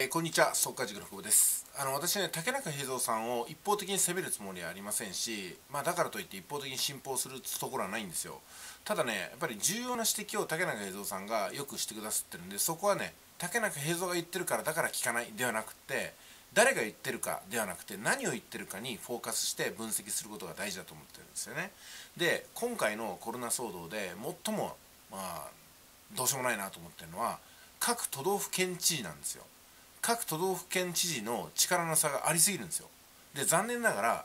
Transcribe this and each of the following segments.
えー、こんにちは、速稼塾の久保です。あの、私ね、竹中平蔵さんを一方的に責めるつもりはありませんし、まあ、だからといって一方的に信奉するところはないんですよ。ただね、やっぱり重要な指摘を竹中平蔵さんがよくしてくださってるんで、そこはね、竹中平蔵が言ってるからだから聞かないではなくて、誰が言ってるかではなくて、何を言ってるかにフォーカスして分析することが大事だと思ってるんですよね。で、今回のコロナ騒動で最も、まあ、どうしようもないなと思ってるのは、各都道府県知事なんですよ。各都道府県知事の力の差がありすぎるんですよ。で残念ながら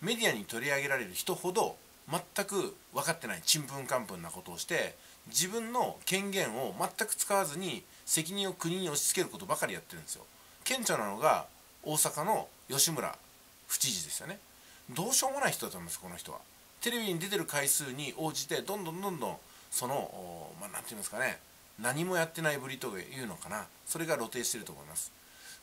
メディアに取り上げられる人ほど全く分かってないちんぷんかんぷんなことをして自分の権限を全く使わずに責任を国に押し付けることばかりやってるんですよ。顕著なのが大阪の吉村府知事ですよね。どうしようもない人だと思いますこの人は。テレビに出てる回数に応じてどんどんどんどんそのま何て言いますかね。何もやってないぶりというのかな。それが露呈してると思います。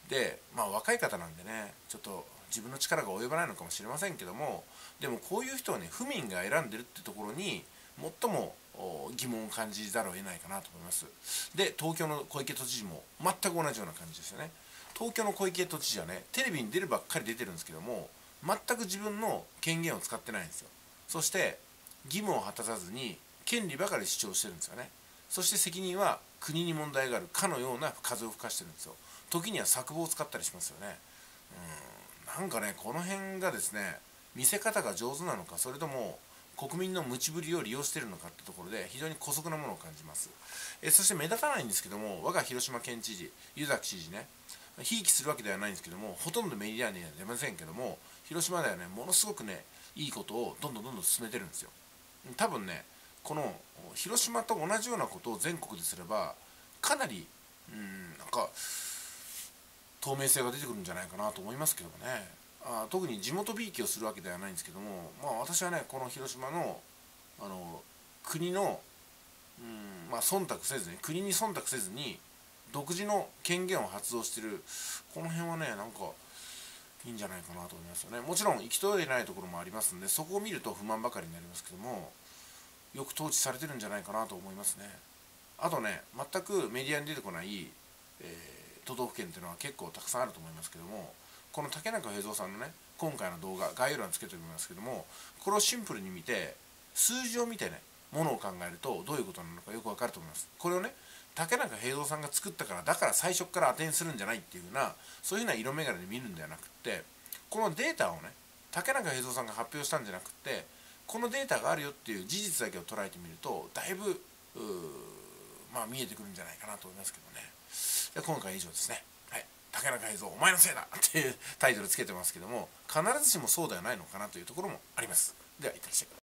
でまあ若い方なんでねちょっと自分の力が及ばないのかもしれませんけどもでもこういう人はね府民が選んでるってところに最も疑問を感じざるを得ないかなと思います。で東京の小池都知事も全く同じような感じですよね。東京の小池都知事はねテレビに出るばっかり出てるんですけども全く自分の権限を使ってないんですよ。そして義務を果たさずに権利ばかり主張してるんですよね。そして責任は国に問題があるかのような風を吹かしてるんですよ。時には作望を使ったりしますよね。うん。なんかねこの辺がですね見せ方が上手なのかそれとも国民のムチぶりを利用しているのかってところで非常に姑息なものを感じます。えそして目立たないんですけども我が広島県知事湯崎知事ねひいきするわけではないんですけどもほとんどメディアには出ませんけども広島ではねものすごくねいいことをどんどんどんどん進めてるんですよ。多分ねこの広島と同じようなことを全国ですればかなりうんなんか透明性が出てくるんじゃないかなと思いますけどもね。あ特に地元びいきをするわけではないんですけども、まあ、私はねこの広島のあの国の、うんまあ、忖度せずに国に忖度せずに独自の権限を発動してるこの辺はねなんかいいんじゃないかなと思いますよね。もちろん行き届いてないところもありますんでそこを見ると不満ばかりになりますけどもよく統治されてるんじゃないかなと思いますね。あとね全くメディアに出てこない、えー都道府県っていうのは結構たくさんあると思いますけどもこの竹中平蔵さんのね今回の動画概要欄つけておきますけどもこれをシンプルに見て数字を見てねものを考えるとどういうことなのかよくわかると思います。これをね竹中平蔵さんが作ったからだから最初から当てにするんじゃないっていうふうなそういうふうな色眼鏡で見るんではなくってこのデータをね竹中平蔵さんが発表したんじゃなくってこのデータがあるよっていう事実だけを捉えてみるとだいぶまあ見えてくるんじゃないかなと思いますけどね。で今回以上ですね。はい。竹中映像お前のせいだっていうタイトルつけてますけども、必ずしもそうではないのかなというところもあります。では、いってらっしゃい。